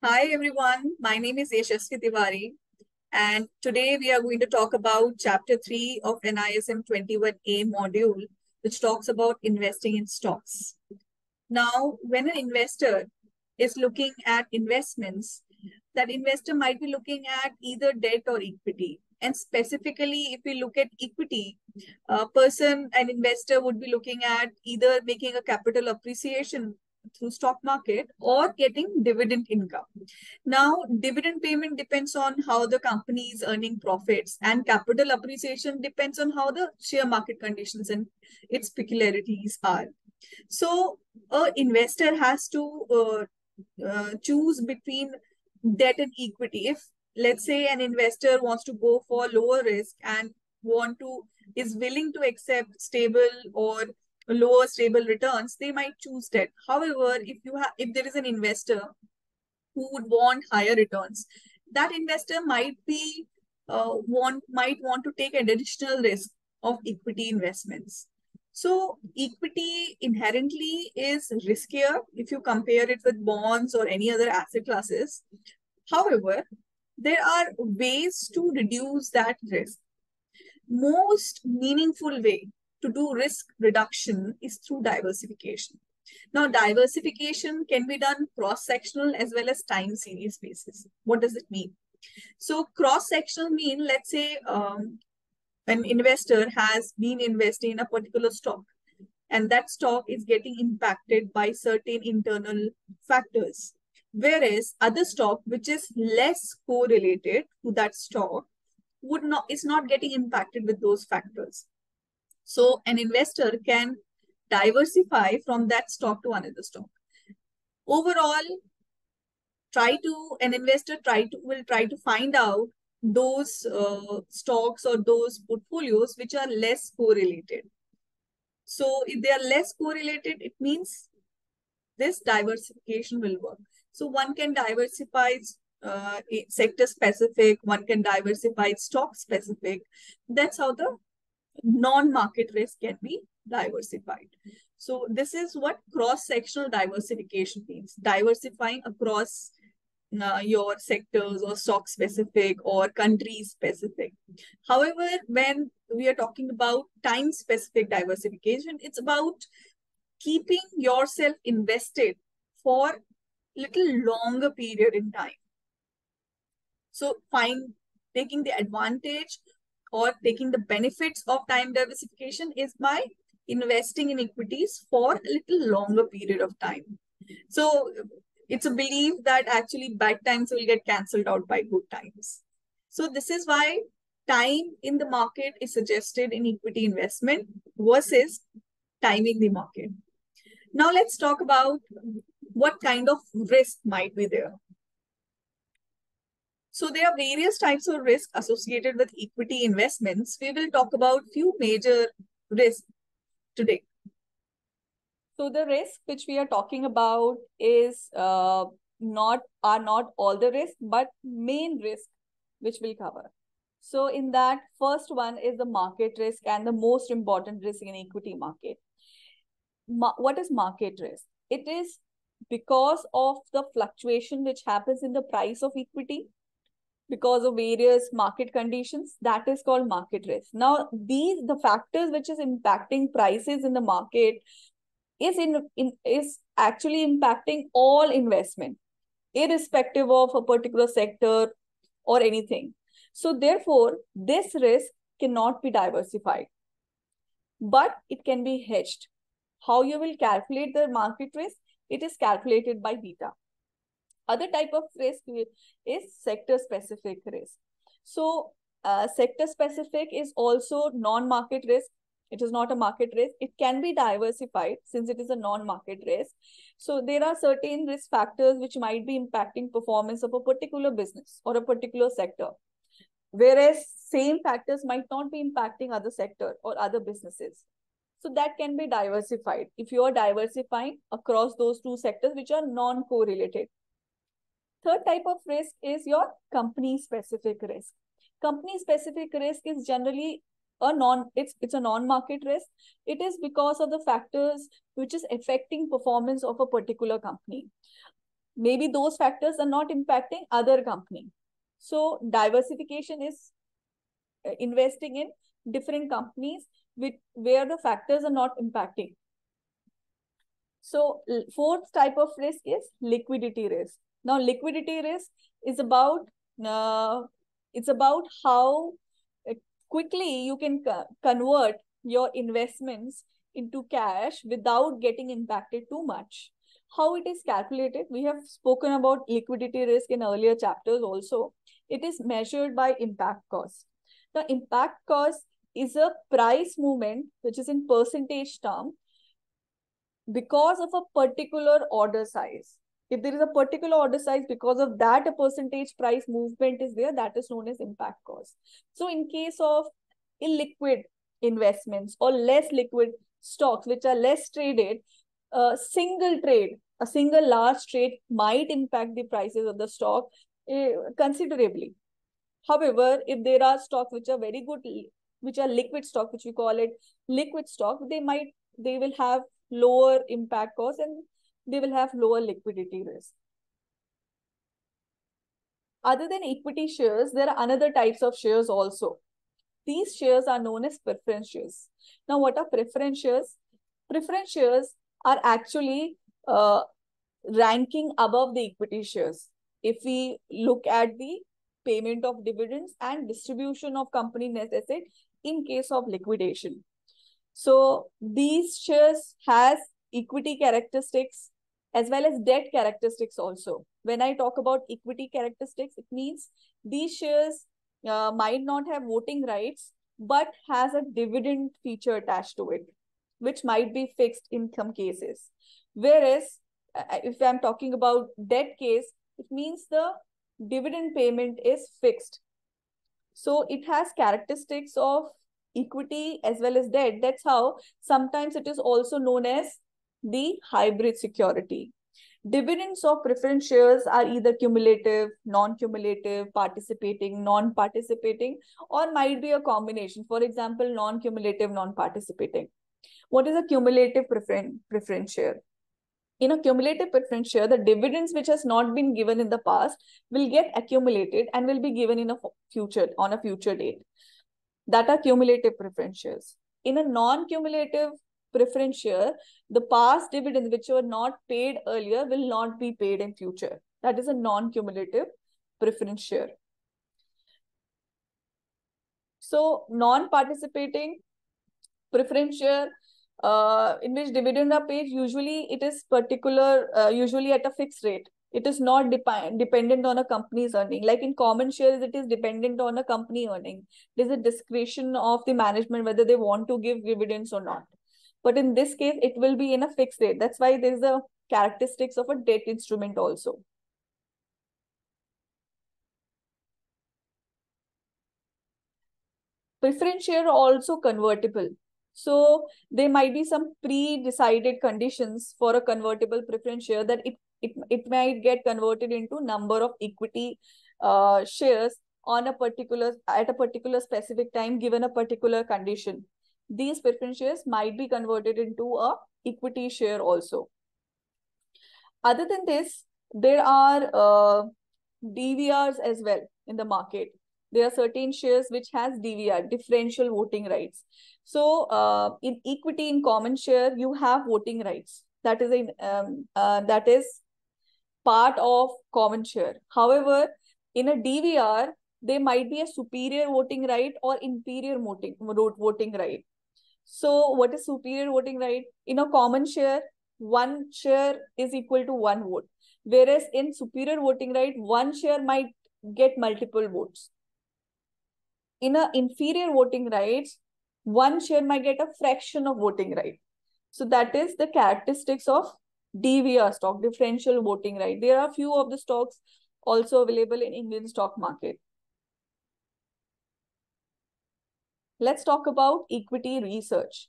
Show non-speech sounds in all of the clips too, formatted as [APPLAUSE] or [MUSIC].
Hi everyone, my name is Yashasvi Tiwari and today we are going to talk about chapter 3 of NISM 21A module which talks about investing in stocks. Now, when an investor is looking at investments, that investor might be looking at either debt or equity. And specifically, if we look at equity, a person, an investor would be looking at either making a capital appreciation through stock market or getting dividend income. Now, dividend payment depends on how the company is earning profits and capital appreciation depends on how the share market conditions and its peculiarities are. So, an investor has to uh, uh, choose between debt and equity. If let's say an investor wants to go for lower risk and want to is willing to accept stable or lower stable returns, they might choose debt. However, if you have if there is an investor who would want higher returns, that investor might be uh, want might want to take an additional risk of equity investments. So equity inherently is riskier if you compare it with bonds or any other asset classes. However, there are ways to reduce that risk. Most meaningful way to do risk reduction is through diversification. Now, diversification can be done cross-sectional as well as time series basis. What does it mean? So cross-sectional mean, let's say um, an investor has been investing in a particular stock and that stock is getting impacted by certain internal factors. Whereas other stock, which is less correlated to that stock, would not is not getting impacted with those factors. So an investor can diversify from that stock to another stock. Overall, try to an investor try to will try to find out those uh, stocks or those portfolios which are less correlated. So if they are less correlated, it means this diversification will work. So one can diversify uh, sector specific, one can diversify stock specific. That's how the non-market risk can be diversified. So this is what cross-sectional diversification means. Diversifying across uh, your sectors or stock specific or country specific. However, when we are talking about time specific diversification, it's about keeping yourself invested for a little longer period in time. So find taking the advantage or taking the benefits of time diversification is by investing in equities for a little longer period of time. So it's a belief that actually bad times will get cancelled out by good times. So this is why time in the market is suggested in equity investment versus timing the market. Now let's talk about what kind of risk might be there. So there are various types of risk associated with equity investments. We will talk about few major risks today. So the risk which we are talking about is uh, not are not all the risk, but main risk which we'll cover. So in that first one is the market risk and the most important risk in equity market. Ma what is market risk? It is because of the fluctuation which happens in the price of equity because of various market conditions that is called market risk. Now these the factors which is impacting prices in the market is in, in is actually impacting all investment irrespective of a particular sector or anything. So therefore this risk cannot be diversified but it can be hedged. How you will calculate the market risk? It is calculated by beta other type of risk is sector specific risk. So uh, sector specific is also non-market risk. It is not a market risk. It can be diversified since it is a non-market risk. So there are certain risk factors which might be impacting performance of a particular business or a particular sector. Whereas same factors might not be impacting other sector or other businesses. So that can be diversified if you are diversifying across those two sectors which are non-correlated. Third type of risk is your company specific risk. Company specific risk is generally a non it's it's a non-market risk. It is because of the factors which is affecting performance of a particular company. maybe those factors are not impacting other company. So diversification is uh, investing in different companies with where the factors are not impacting. So fourth type of risk is liquidity risk. Now liquidity risk is about uh, it's about how uh, quickly you can convert your investments into cash without getting impacted too much. How it is calculated, we have spoken about liquidity risk in earlier chapters also. It is measured by impact cost. The impact cost is a price movement, which is in percentage term, because of a particular order size. If there is a particular order size, because of that, a percentage price movement is there, that is known as impact cost. So in case of illiquid investments or less liquid stocks, which are less traded, a single trade, a single large trade might impact the prices of the stock uh, considerably. However, if there are stocks which are very good, which are liquid stock, which we call it liquid stock, they might, they will have lower impact cost and they will have lower liquidity risk. Other than equity shares, there are another types of shares also. These shares are known as preference shares. Now, what are preference shares? Preference shares are actually uh, ranking above the equity shares. If we look at the payment of dividends and distribution of company net asset in case of liquidation. So these shares has equity characteristics as well as debt characteristics also. When I talk about equity characteristics, it means these shares uh, might not have voting rights, but has a dividend feature attached to it, which might be fixed in some cases. Whereas uh, if I'm talking about debt case, it means the dividend payment is fixed. So it has characteristics of equity as well as debt. That's how sometimes it is also known as the hybrid security. Dividends of preference shares are either cumulative, non-cumulative, participating, non-participating, or might be a combination. For example, non-cumulative, non-participating. What is a cumulative preference, preference share? In a cumulative preference share, the dividends which has not been given in the past will get accumulated and will be given in a future on a future date. That are cumulative preference shares. In a non-cumulative preference share, the past dividends which were not paid earlier will not be paid in future. That is a non-cumulative preference share. So non-participating preference share uh, in which dividend are paid, usually it is particular, uh, usually at a fixed rate. It is not dep dependent on a company's earning. Like in common shares, it is dependent on a company earning. There's a discretion of the management whether they want to give dividends or not. But in this case, it will be in a fixed rate. That's why there's a characteristics of a debt instrument also. Preference share also convertible. So there might be some pre-decided conditions for a convertible preference share that it, it, it might get converted into number of equity uh, shares on a particular at a particular specific time given a particular condition these preference shares might be converted into a equity share also. Other than this, there are uh, DVRs as well in the market. There are certain shares which has DVR, differential voting rights. So uh, in equity in common share, you have voting rights. That is a um, uh, that is part of common share. However, in a DVR, there might be a superior voting right or inferior voting voting right. So what is superior voting right? In a common share, one share is equal to one vote. Whereas in superior voting right, one share might get multiple votes. In a inferior voting rights, one share might get a fraction of voting right. So that is the characteristics of DVR stock, differential voting right. There are few of the stocks also available in Indian stock market. Let's talk about equity research.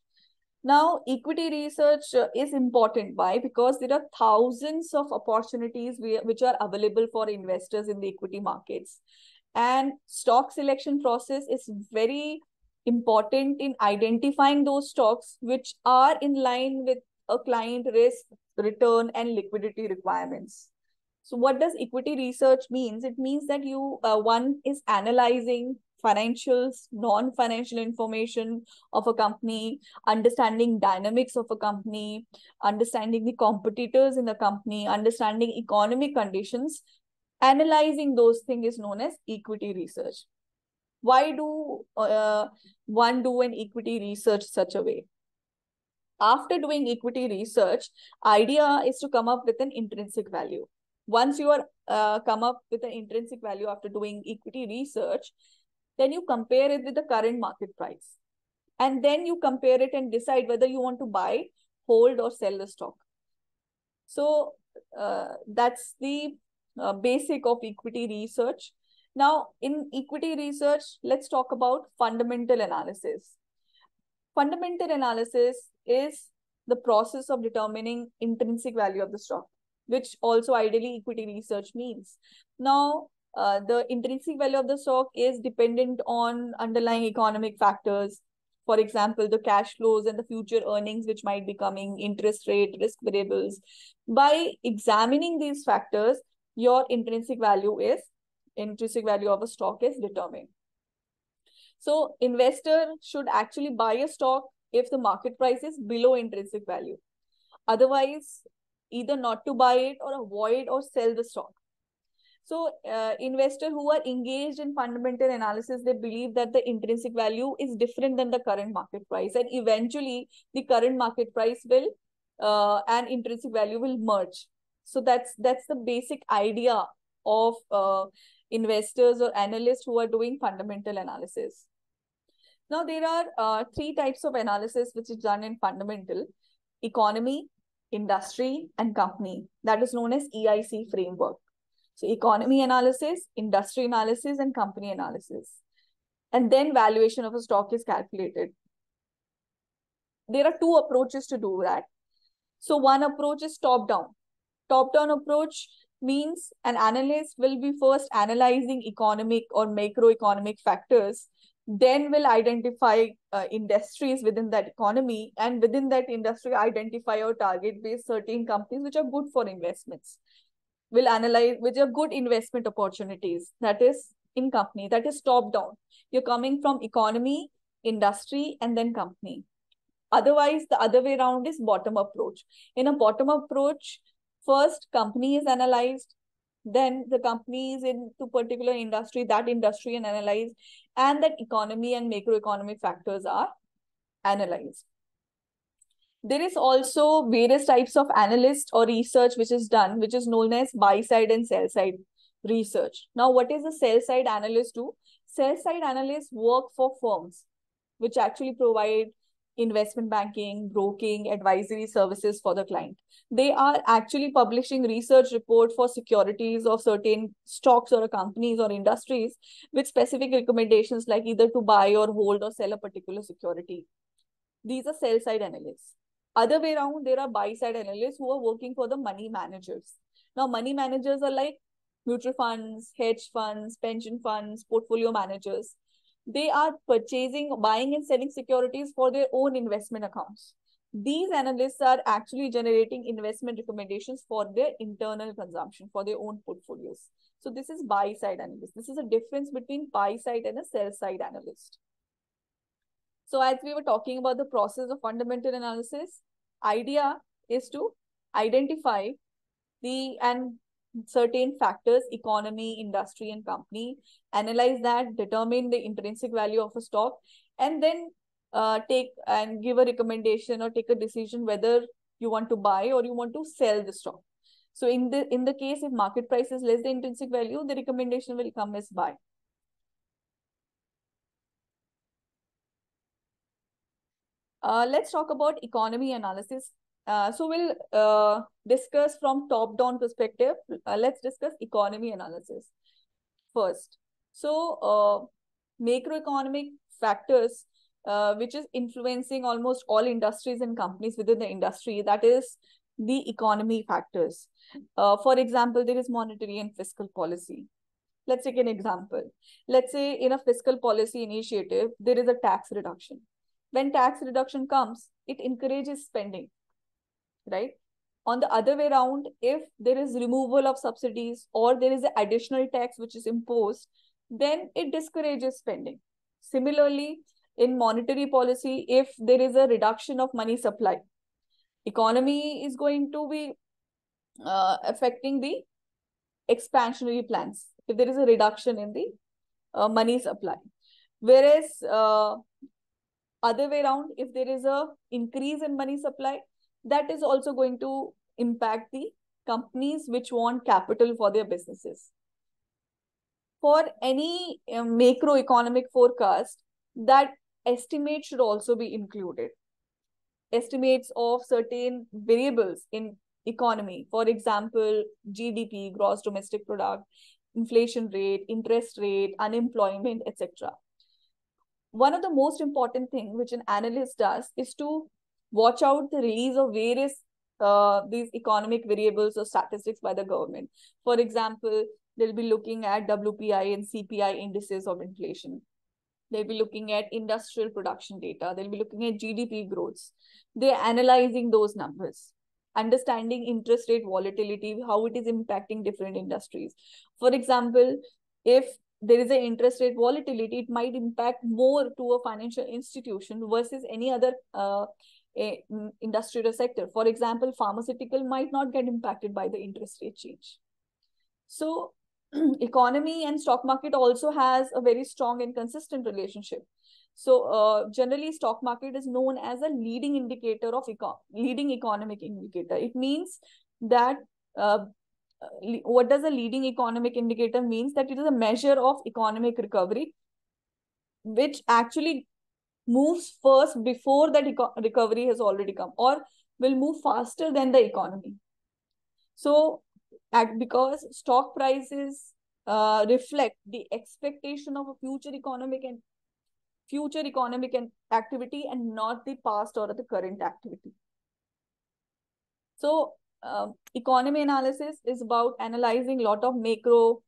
Now, equity research uh, is important. Why? Because there are thousands of opportunities which are available for investors in the equity markets. And stock selection process is very important in identifying those stocks which are in line with a client risk, return, and liquidity requirements. So what does equity research means? It means that you uh, one is analyzing financials, non-financial information of a company, understanding dynamics of a company, understanding the competitors in the company, understanding economic conditions, analyzing those things is known as equity research. Why do uh, one do an equity research such a way? After doing equity research, idea is to come up with an intrinsic value once you are uh, come up with an intrinsic value after doing equity research then you compare it with the current market price. And then you compare it and decide whether you want to buy hold or sell the stock. So uh, that's the uh, basic of equity research. Now in equity research let's talk about fundamental analysis. Fundamental analysis is the process of determining intrinsic value of the stock which also ideally equity research means. Now, uh, the intrinsic value of the stock is dependent on underlying economic factors. For example, the cash flows and the future earnings, which might be coming, interest rate, risk variables. By examining these factors, your intrinsic value is intrinsic value of a stock is determined. So investor should actually buy a stock if the market price is below intrinsic value. Otherwise, either not to buy it or avoid or sell the stock. So uh, investors who are engaged in fundamental analysis, they believe that the intrinsic value is different than the current market price. And eventually the current market price will uh, and intrinsic value will merge. So that's that's the basic idea of uh, investors or analysts who are doing fundamental analysis. Now there are uh, three types of analysis which is done in fundamental economy, industry, and company. That is known as EIC framework. So economy analysis, industry analysis, and company analysis. And then valuation of a stock is calculated. There are two approaches to do that. So one approach is top-down. Top-down approach means an analyst will be first analyzing economic or macroeconomic factors then will identify uh, industries within that economy and within that industry identify or target based certain companies which are good for investments will analyze which are good investment opportunities. That is in company that is top down. You're coming from economy industry and then company. Otherwise the other way around is bottom approach. In a bottom approach first company is analyzed then the companies into particular industry that industry and analyzed and that economy and macroeconomic factors are analyzed there is also various types of analyst or research which is done which is known as buy side and sell side research now what is a sell side analyst do sell side analysts work for firms which actually provide investment banking, broking, advisory services for the client. They are actually publishing research report for securities of certain stocks or companies or industries with specific recommendations like either to buy or hold or sell a particular security. These are sell side analysts. Other way around, there are buy side analysts who are working for the money managers. Now, money managers are like mutual funds, hedge funds, pension funds, portfolio managers they are purchasing, buying and selling securities for their own investment accounts. These analysts are actually generating investment recommendations for their internal consumption, for their own portfolios. So this is buy side analyst. This is a difference between buy side and a sell side analyst. So as we were talking about the process of fundamental analysis, idea is to identify the and certain factors, economy, industry, and company, analyze that, determine the intrinsic value of a stock, and then uh, take and give a recommendation or take a decision whether you want to buy or you want to sell the stock. So in the in the case if market price is less than intrinsic value, the recommendation will come as buy. Uh, let's talk about economy analysis. Uh, so we'll uh, discuss from top-down perspective. Uh, let's discuss economy analysis first. So uh, macroeconomic factors, uh, which is influencing almost all industries and companies within the industry, that is the economy factors. for example, there is monetary and fiscal policy. Let's take an example. Let's say in a fiscal policy initiative, there is a tax reduction. When tax reduction comes, it encourages spending right? on the other way around, if there is removal of subsidies or there is an additional tax which is imposed, then it discourages spending. Similarly, in monetary policy, if there is a reduction of money supply, economy is going to be uh, affecting the expansionary plans. If there is a reduction in the uh, money supply. Whereas uh, other way around, if there is a increase in money supply, that is also going to impact the companies which want capital for their businesses. For any uh, macroeconomic forecast, that estimate should also be included. Estimates of certain variables in economy, for example, GDP, gross domestic product, inflation rate, interest rate, unemployment, etc. One of the most important thing which an analyst does is to watch out the release of various uh, these economic variables or statistics by the government. For example, they'll be looking at WPI and CPI indices of inflation. They'll be looking at industrial production data. They'll be looking at GDP growths. They're analyzing those numbers, understanding interest rate volatility, how it is impacting different industries. For example, if there is an interest rate volatility, it might impact more to a financial institution versus any other uh, a, industrial sector. For example, pharmaceutical might not get impacted by the interest rate change. So [CLEARS THROAT] economy and stock market also has a very strong and consistent relationship. So uh, generally, stock market is known as a leading indicator of eco leading economic indicator. It means that uh, what does a leading economic indicator means that it is a measure of economic recovery, which actually moves first before that recovery has already come or will move faster than the economy. So at, because stock prices uh, reflect the expectation of a future economic and future economic and activity and not the past or the current activity. So uh, economy analysis is about analyzing a lot of macro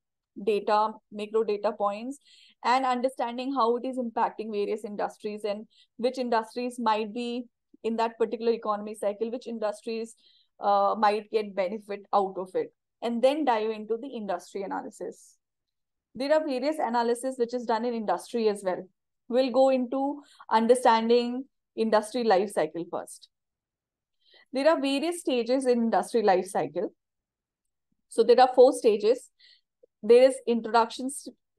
data, macro data points and understanding how it is impacting various industries and which industries might be in that particular economy cycle, which industries uh, might get benefit out of it, and then dive into the industry analysis. There are various analysis which is done in industry as well. We'll go into understanding industry life cycle first. There are various stages in industry life cycle. So there are four stages. There is introduction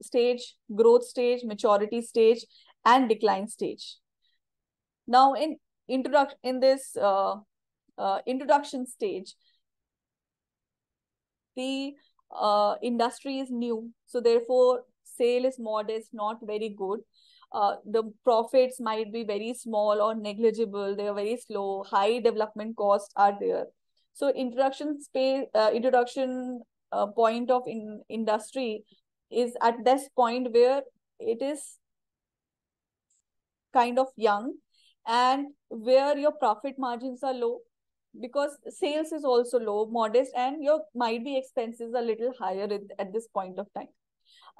stage, growth stage, maturity stage, and decline stage. Now, in introduction in this uh, uh, introduction stage, the uh, industry is new, so therefore sale is modest, not very good. Uh, the profits might be very small or negligible. They are very slow. High development costs are there. So introduction space, uh, introduction uh, point of in industry is at this point where it is kind of young and where your profit margins are low because sales is also low modest and your might be expenses a little higher at, at this point of time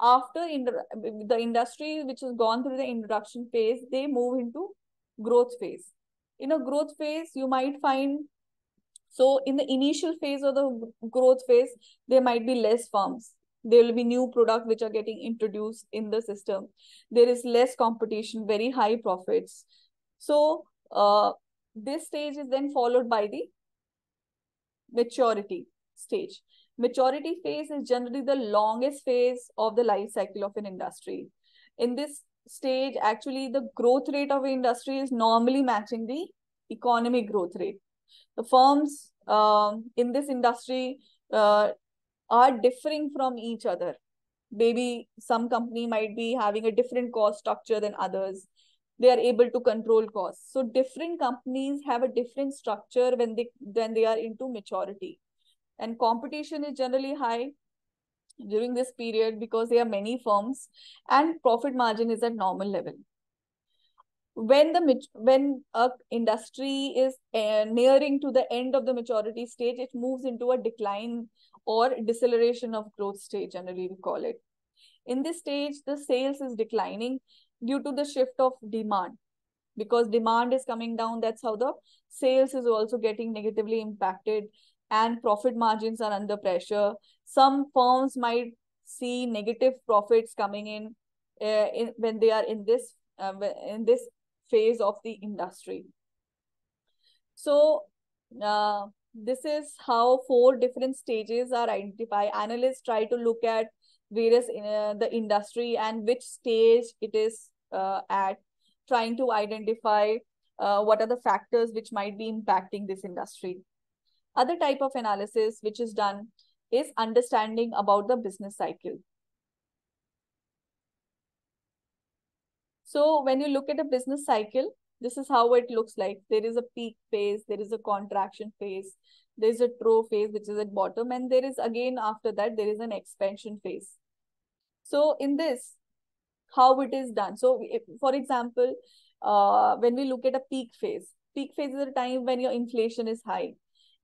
after in the industry which has gone through the introduction phase they move into growth phase. In a growth phase you might find so in the initial phase of the growth phase there might be less firms. There will be new products which are getting introduced in the system. There is less competition very high profits. So uh, this stage is then followed by the maturity stage maturity phase is generally the longest phase of the life cycle of an industry in this stage actually the growth rate of an industry is normally matching the economic growth rate the firms um, in this industry uh, are differing from each other. Maybe some company might be having a different cost structure than others. They are able to control costs. So different companies have a different structure when they when they are into maturity. And competition is generally high during this period because there are many firms and profit margin is at normal level when the when a industry is uh, nearing to the end of the maturity stage it moves into a decline or deceleration of growth stage, generally we call it. In this stage, the sales is declining due to the shift of demand. because demand is coming down that's how the sales is also getting negatively impacted and profit margins are under pressure. Some firms might see negative profits coming in, uh, in when they are in this uh, in this phase of the industry. So uh, this is how four different stages are identified. Analysts try to look at various in uh, the industry and which stage it is uh, at trying to identify uh, what are the factors which might be impacting this industry. Other type of analysis which is done is understanding about the business cycle. So when you look at a business cycle, this is how it looks like. There is a peak phase, there is a contraction phase, there is a trough phase, which is at bottom, and there is again after that, there is an expansion phase. So in this, how it is done. So if, for example, uh, when we look at a peak phase, peak phase is a time when your inflation is high.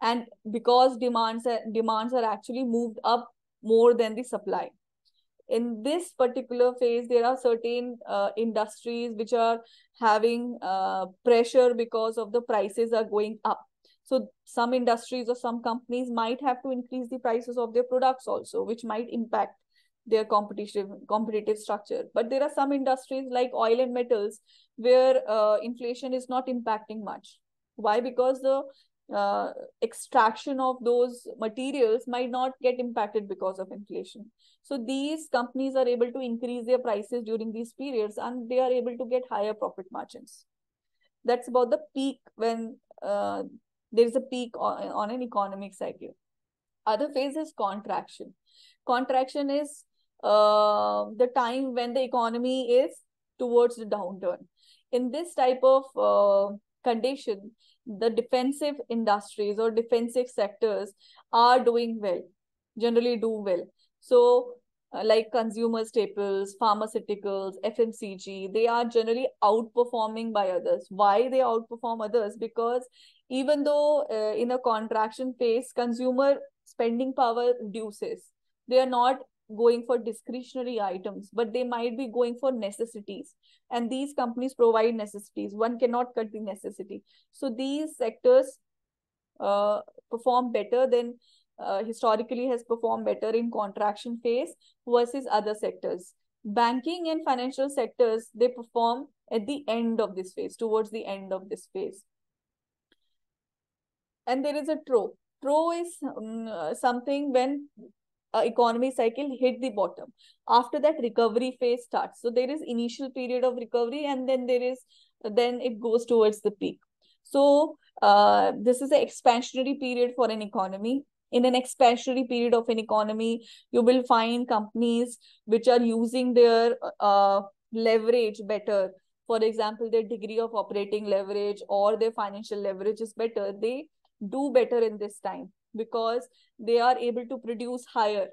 And because demands are, demands are actually moved up more than the supply. In this particular phase, there are certain uh, industries which are having uh, pressure because of the prices are going up. So some industries or some companies might have to increase the prices of their products also, which might impact their competitive competitive structure but there are some industries like oil and metals where uh, inflation is not impacting much why because the uh, extraction of those materials might not get impacted because of inflation. So these companies are able to increase their prices during these periods and they are able to get higher profit margins. That's about the peak when uh, there is a peak on, on an economic cycle. Other phase is contraction. Contraction is uh, the time when the economy is towards the downturn. In this type of uh, condition, the defensive industries or defensive sectors are doing well, generally do well. So, uh, like consumer staples, pharmaceuticals, FMCG, they are generally outperforming by others. Why they outperform others? Because even though uh, in a contraction phase, consumer spending power reduces, they are not going for discretionary items, but they might be going for necessities. And these companies provide necessities. One cannot cut the necessity. So these sectors uh, perform better than uh, historically has performed better in contraction phase versus other sectors. Banking and financial sectors, they perform at the end of this phase, towards the end of this phase. And there is a trough. Trough is um, something when uh, economy cycle hit the bottom. After that recovery phase starts. So there is initial period of recovery and then there is then it goes towards the peak. So uh, this is an expansionary period for an economy. In an expansionary period of an economy you will find companies which are using their uh, leverage better. For example their degree of operating leverage or their financial leverage is better. They do better in this time because they are able to produce higher.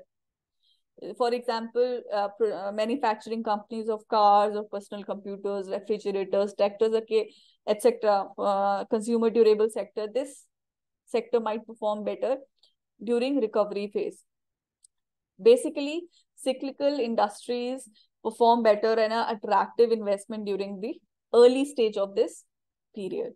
For example uh, uh, manufacturing companies of cars or personal computers refrigerators tractors okay etc uh, consumer durable sector this sector might perform better during recovery phase. Basically cyclical industries perform better and are attractive investment during the early stage of this period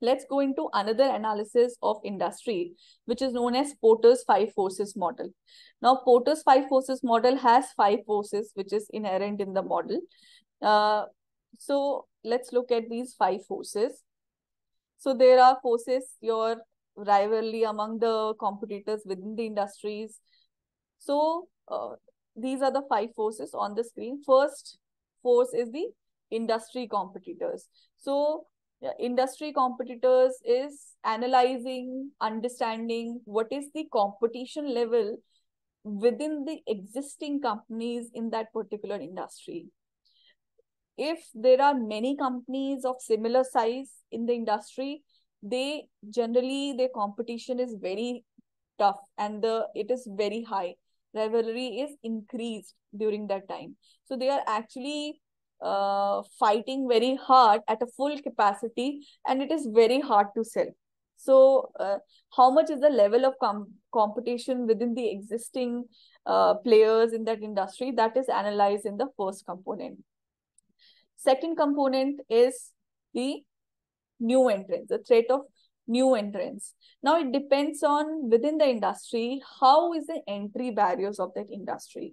let's go into another analysis of industry, which is known as Porter's five forces model. Now, Porter's five forces model has five forces, which is inherent in the model. Uh, so let's look at these five forces. So there are forces, your rivalry among the competitors within the industries. So uh, these are the five forces on the screen. First force is the industry competitors. So industry competitors is analyzing, understanding what is the competition level within the existing companies in that particular industry. If there are many companies of similar size in the industry, they generally their competition is very tough and the it is very high. Rivalry is increased during that time. So they are actually uh, fighting very hard at a full capacity and it is very hard to sell so uh, how much is the level of com competition within the existing uh, players in that industry that is analyzed in the first component. Second component is the new entrants, the threat of new entrants. Now it depends on within the industry, how is the entry barriers of that industry?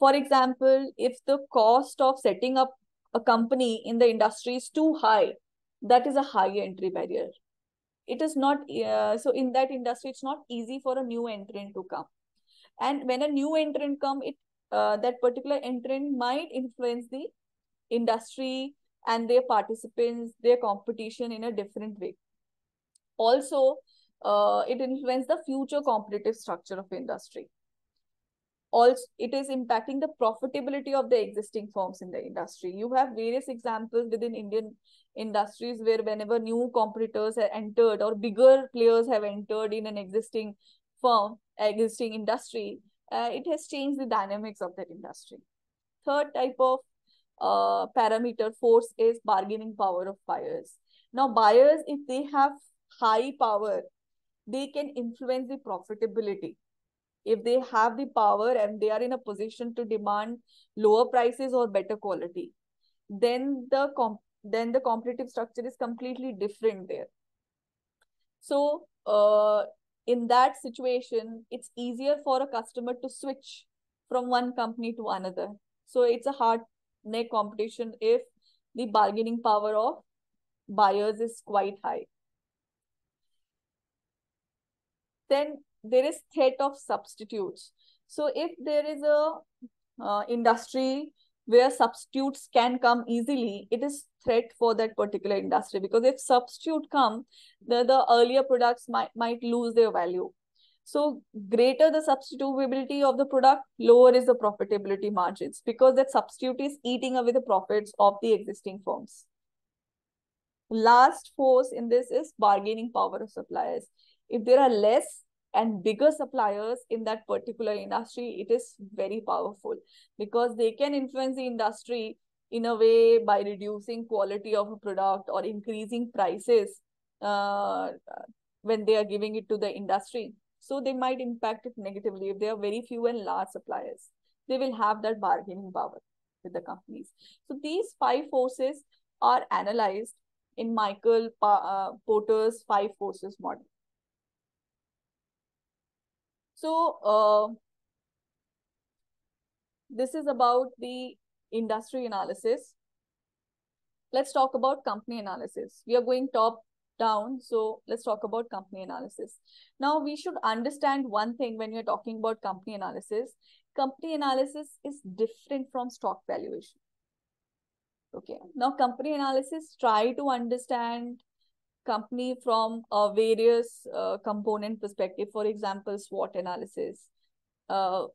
For example, if the cost of setting up a company in the industry is too high, that is a high entry barrier. It is not, uh, so in that industry, it's not easy for a new entrant to come. And when a new entrant come, it uh, that particular entrant might influence the industry and their participants, their competition in a different way. Also, uh, it influences the future competitive structure of industry. Also, it is impacting the profitability of the existing firms in the industry. You have various examples within Indian industries where whenever new competitors have entered or bigger players have entered in an existing firm, existing industry, uh, it has changed the dynamics of that industry. Third type of uh, parameter force is bargaining power of buyers. Now, buyers, if they have high power, they can influence the profitability. If they have the power and they are in a position to demand lower prices or better quality, then the comp then the competitive structure is completely different there. So, uh, in that situation, it's easier for a customer to switch from one company to another. So it's a hard neck competition if the bargaining power of buyers is quite high. Then there is threat of substitutes. So if there is a uh, industry where substitutes can come easily, it is threat for that particular industry because if substitute come, the, the earlier products might, might lose their value. So greater the substitutability of the product, lower is the profitability margins because that substitute is eating away the profits of the existing firms. Last force in this is bargaining power of suppliers. If there are less and bigger suppliers in that particular industry, it is very powerful because they can influence the industry in a way by reducing quality of a product or increasing prices uh, when they are giving it to the industry. So they might impact it negatively if there are very few and large suppliers. They will have that bargaining power with the companies. So these five forces are analyzed in Michael uh, Porter's five forces model. So uh, this is about the industry analysis. Let's talk about company analysis. We are going top down. So let's talk about company analysis. Now we should understand one thing when you're talking about company analysis. Company analysis is different from stock valuation. Okay. Now company analysis try to understand company from a various uh, component perspective. For example, SWOT analysis uh,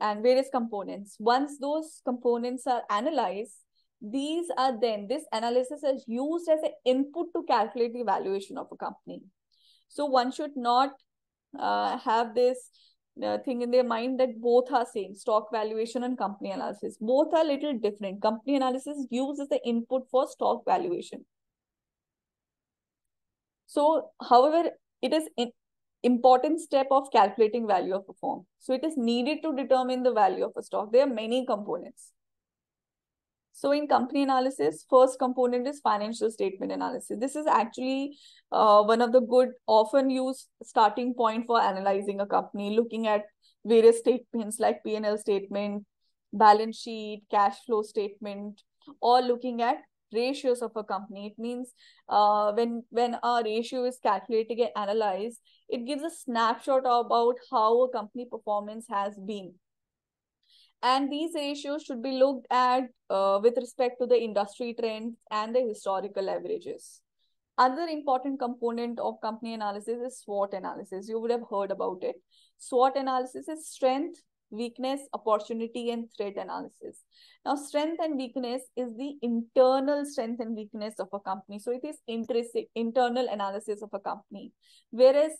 and various components. Once those components are analyzed, these are then, this analysis is used as an input to calculate the valuation of a company. So one should not uh, have this uh, thing in their mind that both are same, stock valuation and company analysis. Both are little different. Company analysis uses the input for stock valuation. So, however, it is an important step of calculating value of a firm. So it is needed to determine the value of a stock. There are many components. So in company analysis, first component is financial statement analysis. This is actually uh, one of the good, often used starting point for analyzing a company, looking at various statements like P&L statement, balance sheet, cash flow statement, or looking at ratios of a company. It means uh, when when a ratio is calculated and analyzed, it gives a snapshot about how a company performance has been. And these ratios should be looked at uh, with respect to the industry trends and the historical averages. Another important component of company analysis is SWOT analysis. You would have heard about it. SWOT analysis is strength, weakness, opportunity, and threat analysis. Now, strength and weakness is the internal strength and weakness of a company. So it is intrinsic, internal analysis of a company. Whereas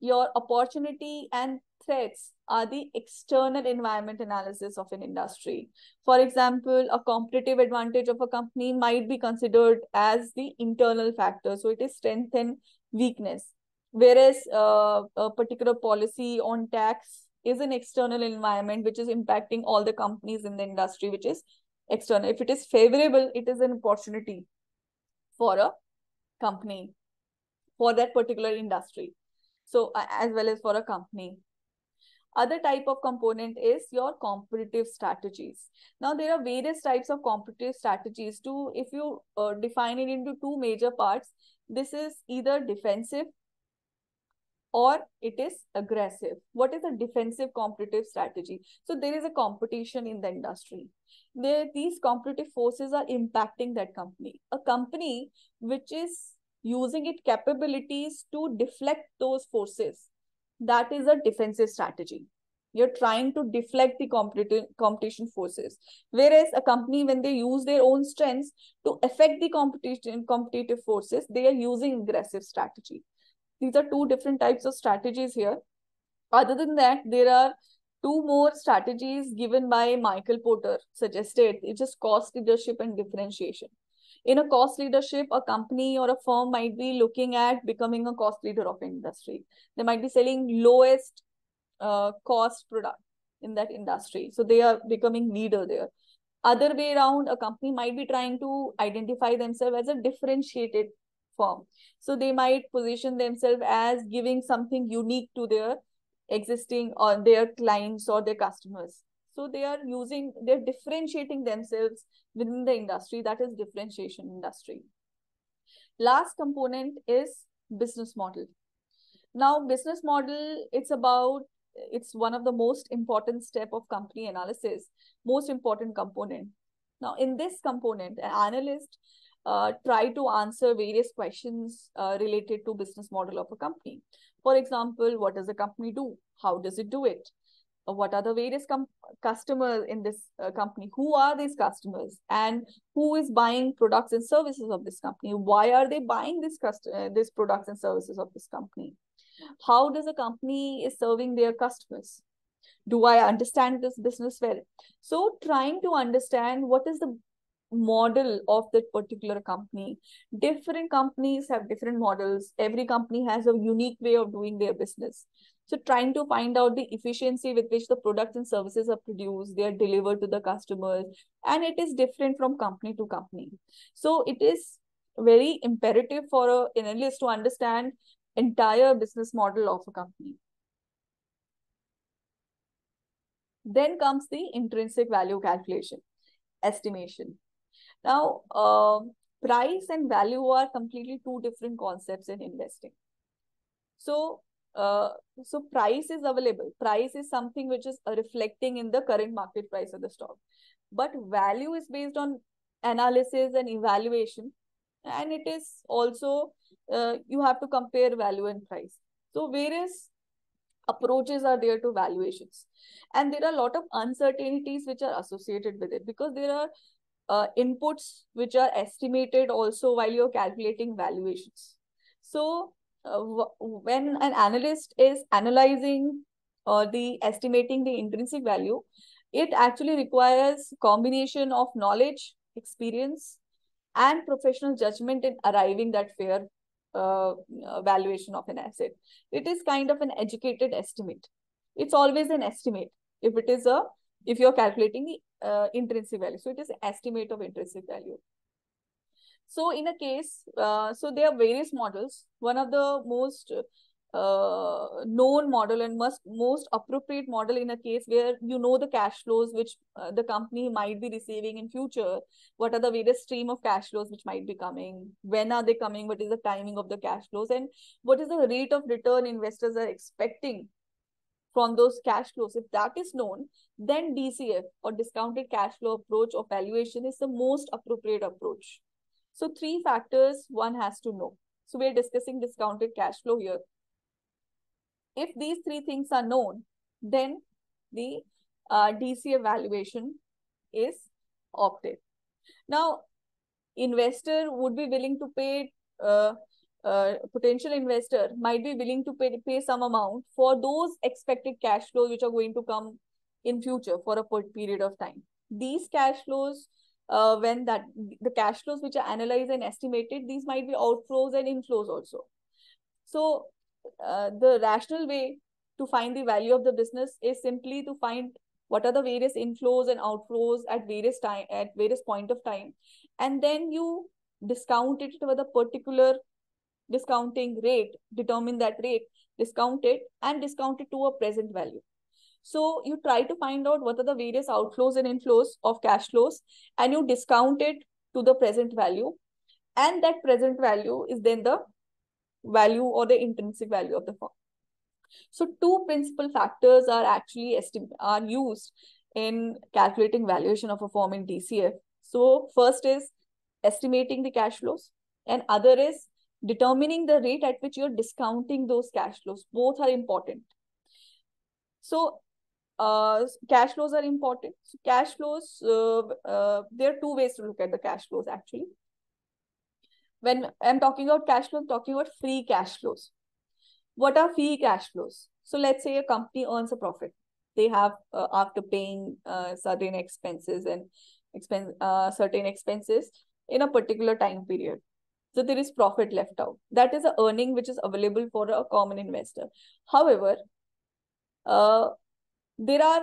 your opportunity and threats are the external environment analysis of an industry. For example, a competitive advantage of a company might be considered as the internal factor. So it is strength and weakness. whereas uh, a particular policy on tax is an external environment which is impacting all the companies in the industry, which is external. If it is favorable, it is an opportunity for a company for that particular industry. So as well as for a company. Other type of component is your competitive strategies. Now there are various types of competitive strategies too. If you uh, define it into two major parts, this is either defensive or it is aggressive. What is a defensive competitive strategy? So there is a competition in the industry. There, these competitive forces are impacting that company. A company which is using its capabilities to deflect those forces, that is a defensive strategy. You're trying to deflect the competitive competition forces. Whereas a company, when they use their own strengths to affect the competition competitive forces, they are using aggressive strategy. These are two different types of strategies here. Other than that, there are two more strategies given by Michael Porter suggested. It's just cost leadership and differentiation. In a cost leadership, a company or a firm might be looking at becoming a cost leader of industry. They might be selling lowest uh, cost product in that industry. So they are becoming leader there. Other way around, a company might be trying to identify themselves as a differentiated firm. So they might position themselves as giving something unique to their existing or their clients or their customers. So they are using, they're differentiating themselves within the industry. That is differentiation industry. Last component is business model. Now, business model, it's about, it's one of the most important step of company analysis, most important component. Now, in this component, an analyst uh, try to answer various questions uh, related to business model of a company. For example, what does a company do? How does it do it? Uh, what are the various com- customers in this uh, company? Who are these customers? And who is buying products and services of this company? Why are they buying this uh, these products and services of this company? How does a company is serving their customers? Do I understand this business well? So trying to understand what is the model of that particular company. Different companies have different models. Every company has a unique way of doing their business. So trying to find out the efficiency with which the products and services are produced, they are delivered to the customers, and it is different from company to company. So it is very imperative for an analyst to understand entire business model of a company. Then comes the intrinsic value calculation, estimation. Now, uh, price and value are completely two different concepts in investing. So, uh, so price is available. Price is something which is reflecting in the current market price of the stock. But value is based on analysis and evaluation. And it is also, uh, you have to compare value and price. So various approaches are there to valuations. And there are a lot of uncertainties which are associated with it because there are uh, inputs which are estimated also while you're calculating valuations. So uh, when an analyst is analyzing uh, the estimating the intrinsic value, it actually requires combination of knowledge, experience, and professional judgment in arriving that fair uh, valuation of an asset. It is kind of an educated estimate. It's always an estimate. If it is a if you're calculating the uh, intrinsic value. So it is estimate of intrinsic value. So in a case, uh, so there are various models. One of the most uh, known model and most most appropriate model in a case where you know the cash flows which uh, the company might be receiving in future what are the various stream of cash flows which might be coming when are they coming what is the timing of the cash flows and what is the rate of return investors are expecting from those cash flows. If that is known, then DCF or discounted cash flow approach or valuation is the most appropriate approach. So three factors one has to know. So we're discussing discounted cash flow here. If these three things are known, then the uh, DCF valuation is opted. Now, investor would be willing to pay uh, uh, potential investor might be willing to pay, pay some amount for those expected cash flows which are going to come in future for a period of time. These cash flows, uh, when that the cash flows which are analyzed and estimated, these might be outflows and inflows also. So uh, the rational way to find the value of the business is simply to find what are the various inflows and outflows at various time at various point of time and then you discount it with a particular discounting rate determine that rate discount it and discount it to a present value so you try to find out what are the various outflows and inflows of cash flows and you discount it to the present value and that present value is then the value or the intrinsic value of the firm so two principal factors are actually are used in calculating valuation of a firm in DCF. So first is estimating the cash flows and other is determining the rate at which you're discounting those cash flows. Both are important. So uh, cash flows are important. So cash flows, uh, uh, there are two ways to look at the cash flows actually. When I'm talking about cash flows, I'm talking about free cash flows. What are free cash flows? So let's say a company earns a profit. They have, uh, after paying uh, certain expenses and expense, uh, certain expenses in a particular time period. So there is profit left out. That is a earning which is available for a common investor. However, uh, there are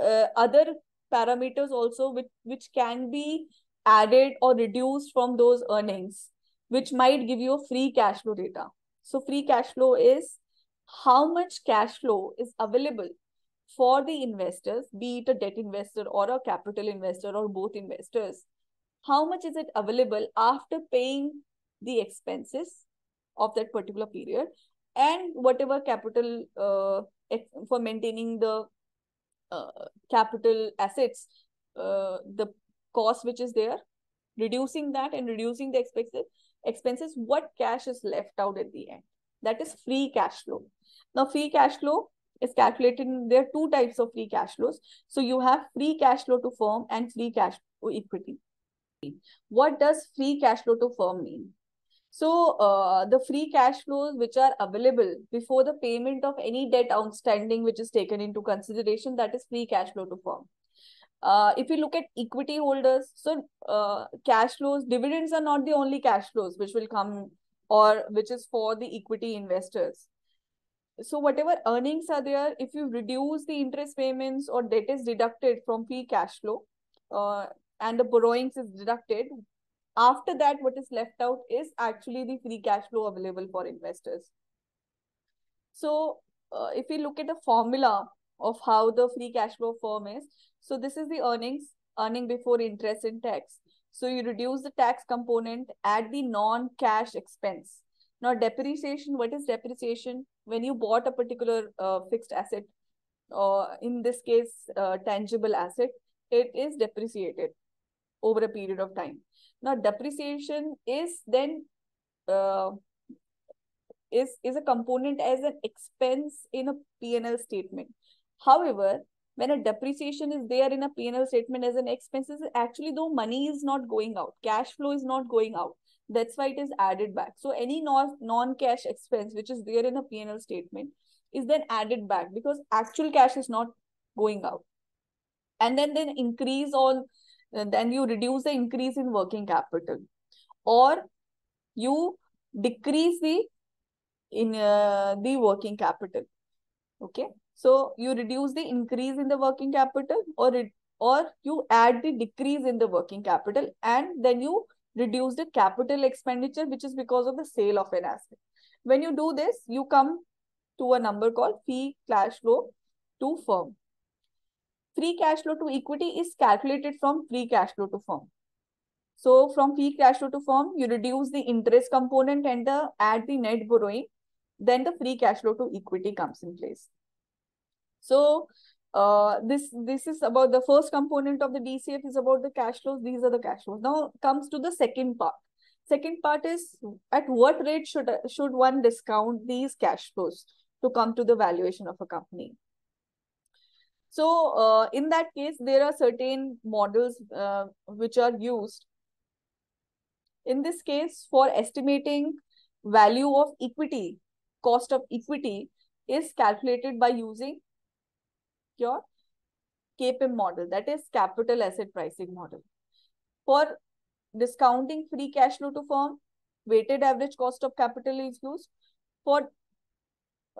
uh, other parameters also which, which can be added or reduced from those earnings, which might give you a free cash flow data. So free cash flow is how much cash flow is available for the investors, be it a debt investor or a capital investor or both investors. How much is it available after paying the expenses of that particular period and whatever capital uh, for maintaining the uh, capital assets, uh, the cost which is there, reducing that and reducing the expenses, expenses, what cash is left out at the end. That is free cash flow. Now, free cash flow is calculated. in, There are two types of free cash flows. So you have free cash flow to firm and free cash to equity. What does free cash flow to firm mean? So uh, the free cash flows which are available before the payment of any debt outstanding which is taken into consideration, that is free cash flow to firm. Uh, if you look at equity holders, so uh, cash flows, dividends are not the only cash flows which will come or which is for the equity investors. So whatever earnings are there, if you reduce the interest payments or debt is deducted from free cash flow uh, and the borrowings is deducted, after that what is left out is actually the free cash flow available for investors. So uh, if we look at the formula of how the free cash flow firm is, so this is the earnings, earning before interest and tax. So you reduce the tax component, add the non-cash expense. Now depreciation, what is depreciation? When you bought a particular uh, fixed asset, or uh, in this case, uh, tangible asset, it is depreciated over a period of time. Now depreciation is then uh, is, is a component as an expense in a P&L statement. However, when a depreciation is there in a P&L statement as an expenses, actually though money is not going out, cash flow is not going out. That's why it is added back. So any non-cash expense which is there in a P&L statement is then added back because actual cash is not going out. And then then increase on, then you reduce the increase in working capital or you decrease the in uh, the working capital. Okay. So you reduce the increase in the working capital or it, or you add the decrease in the working capital and then you reduce the capital expenditure which is because of the sale of an asset. When you do this, you come to a number called free cash flow to firm. Free cash flow to equity is calculated from free cash flow to firm. So from free cash flow to firm, you reduce the interest component and the add the net borrowing. Then the free cash flow to equity comes in place. So uh, this this is about the first component of the DCF is about the cash flows. These are the cash flows. Now comes to the second part. Second part is at what rate should should one discount these cash flows to come to the valuation of a company. So uh, in that case, there are certain models uh, which are used. In this case, for estimating value of equity, cost of equity is calculated by using your CAPM model, that is capital asset pricing model. For discounting free cash flow to firm, weighted average cost of capital is used. For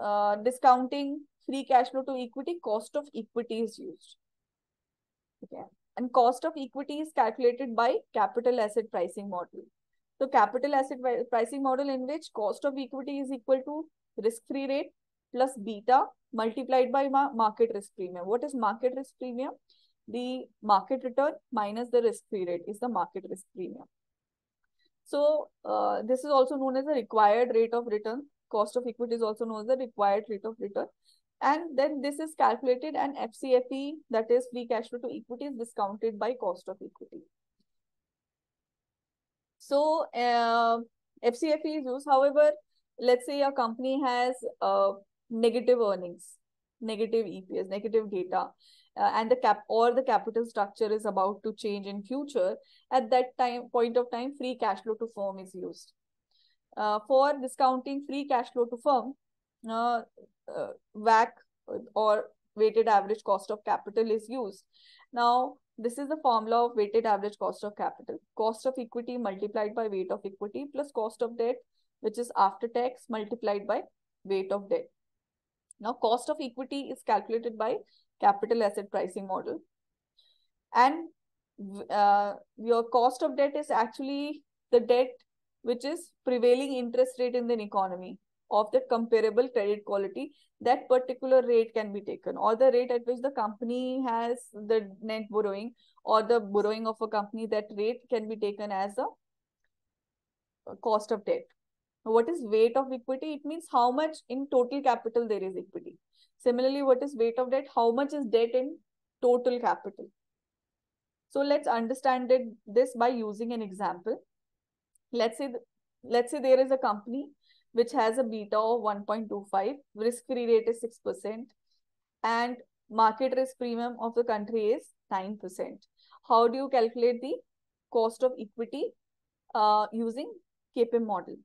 uh, discounting free cash flow to equity, cost of equity is used. Okay. And cost of equity is calculated by capital asset pricing model. So capital asset pricing model in which cost of equity is equal to risk-free rate plus beta multiplied by ma market risk premium. What is market risk premium? The market return minus the risk-free rate is the market risk premium. So uh, this is also known as the required rate of return. Cost of equity is also known as the required rate of return. And then this is calculated and FCFE, that is free cash flow to equity, is discounted by cost of equity. So uh, FCFE is used. However, let's say a company has uh, negative earnings, negative EPS, negative data, uh, and the cap or the capital structure is about to change in future. At that time point of time, free cash flow to firm is used. Uh, for discounting free cash flow to firm, uh, uh, or weighted average cost of capital is used. Now, this is the formula of weighted average cost of capital. Cost of equity multiplied by weight of equity plus cost of debt, which is after tax multiplied by weight of debt. Now, cost of equity is calculated by capital asset pricing model. And uh, your cost of debt is actually the debt which is prevailing interest rate in the economy of the comparable credit quality, that particular rate can be taken or the rate at which the company has the net borrowing or the borrowing of a company, that rate can be taken as a cost of debt. What is weight of equity? It means how much in total capital there is equity. Similarly, what is weight of debt? How much is debt in total capital? So let's understand it, this by using an example. Let's say, let's say there is a company which has a beta of 1.25, risk-free rate is 6%, and market risk premium of the country is 9%. How do you calculate the cost of equity uh, using CAPM model?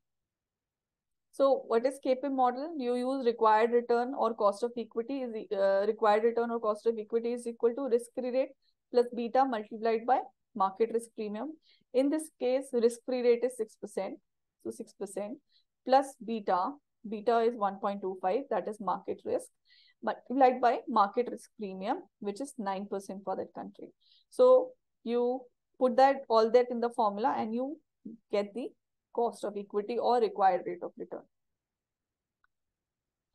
So what is CAPM model? You use required return or cost of equity is uh, required return or cost of equity is equal to risk-free rate plus beta multiplied by market risk premium. In this case, risk-free rate is 6%. So 6% plus beta, beta is 1.25, that is market risk, but multiplied by market risk premium, which is 9% for that country. So you put that all that in the formula and you get the cost of equity or required rate of return.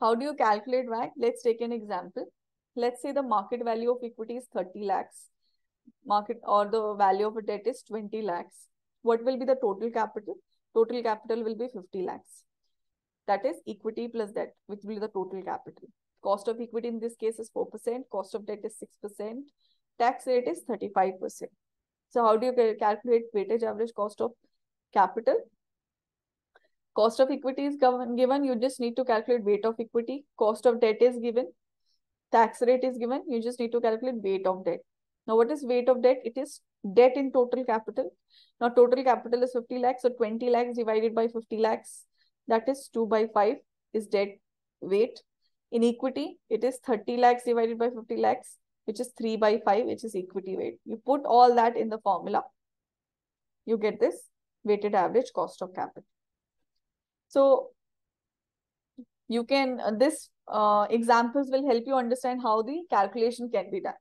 How do you calculate WACC? Let's take an example. Let's say the market value of equity is 30 lakhs market or the value of a debt is 20 lakhs. What will be the total capital? Total capital will be 50 lakhs. That is equity plus debt, which will be the total capital. Cost of equity in this case is 4%, cost of debt is 6%, tax rate is 35%. So how do you calculate weighted average cost of capital? Cost of equity is given, you just need to calculate weight of equity. Cost of debt is given, tax rate is given, you just need to calculate weight of debt. Now, what is weight of debt? It is debt in total capital. Now, total capital is 50 lakhs. So, 20 lakhs divided by 50 lakhs, that is 2 by 5 is debt weight. In equity, it is 30 lakhs divided by 50 lakhs, which is 3 by 5, which is equity weight. You put all that in the formula. You get this weighted average cost of capital. So, you can, uh, this uh, examples will help you understand how the calculation can be done.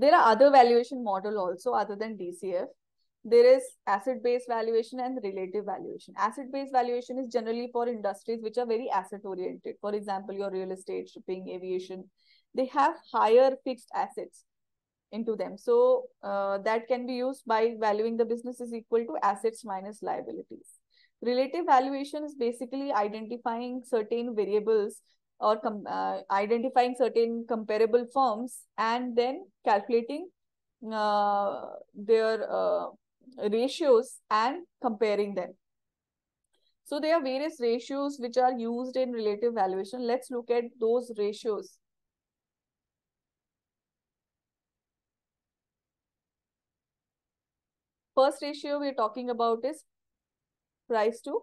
There are other valuation model also other than DCF. There is asset-based valuation and relative valuation. Asset-based valuation is generally for industries which are very asset-oriented. For example, your real estate, shipping, aviation. They have higher fixed assets into them. So uh, that can be used by valuing the business is equal to assets minus liabilities. Relative valuation is basically identifying certain variables or uh, identifying certain comparable firms and then calculating uh, their uh, ratios and comparing them. So there are various ratios which are used in relative valuation. Let's look at those ratios. First ratio we're talking about is price to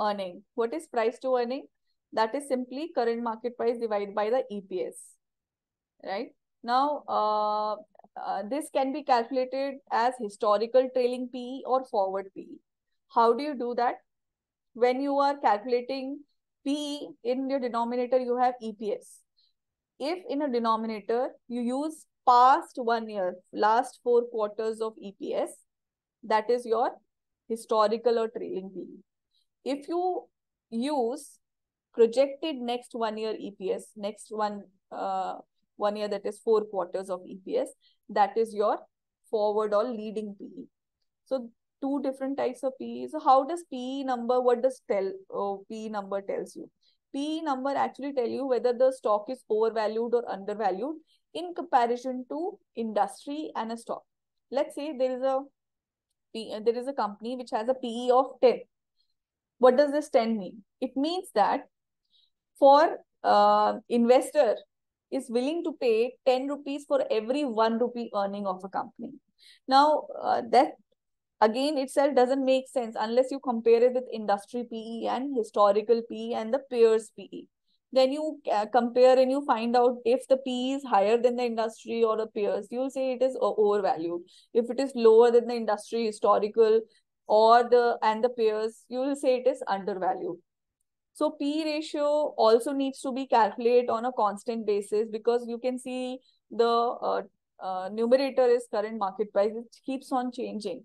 earning. What is price to earning? That is simply current market price divided by the EPS. Right? Now, uh, uh, this can be calculated as historical trailing PE or forward PE. How do you do that? When you are calculating PE in your denominator, you have EPS. If in a denominator, you use past one year, last four quarters of EPS, that is your historical or trailing PE. If you use projected next one year EPS, next one uh, one year that is four quarters of EPS, that is your forward or leading PE. So two different types of PE. So how does PE number, what does tell oh, PE number tells you? PE number actually tell you whether the stock is overvalued or undervalued in comparison to industry and a stock. Let's say there is a there is a company which has a PE of 10. What does this 10 mean? It means that for uh, investor is willing to pay 10 rupees for every 1 rupee earning of a company. Now, uh, that again itself doesn't make sense unless you compare it with industry PE and historical PE and the peers PE. Then you uh, compare and you find out if the PE is higher than the industry or the peers, you'll say it is overvalued. If it is lower than the industry historical or the and the peers, you will say it is undervalued. So P ratio also needs to be calculated on a constant basis because you can see the uh, uh, numerator is current market price. It keeps on changing.